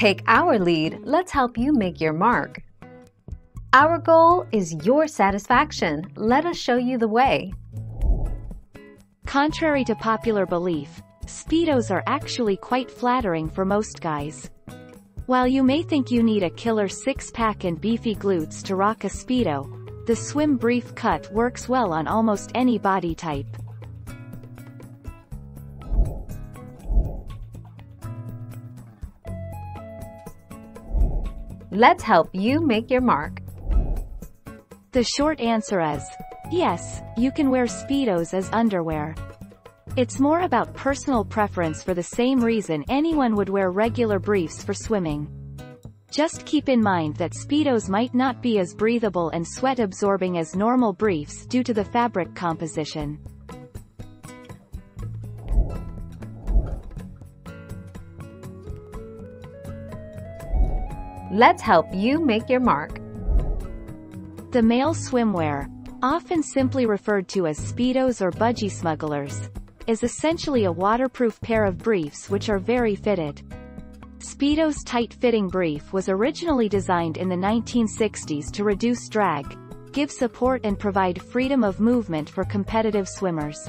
Take our lead, let's help you make your mark. Our goal is your satisfaction. Let us show you the way. Contrary to popular belief, Speedos are actually quite flattering for most guys. While you may think you need a killer six-pack and beefy glutes to rock a Speedo, the swim brief cut works well on almost any body type. Let's help you make your mark. The short answer is, yes, you can wear Speedos as underwear. It's more about personal preference for the same reason anyone would wear regular briefs for swimming. Just keep in mind that Speedos might not be as breathable and sweat-absorbing as normal briefs due to the fabric composition. Let's help you make your mark. The male swimwear, often simply referred to as Speedos or budgie smugglers, is essentially a waterproof pair of briefs which are very fitted. Speedo's tight-fitting brief was originally designed in the 1960s to reduce drag, give support and provide freedom of movement for competitive swimmers.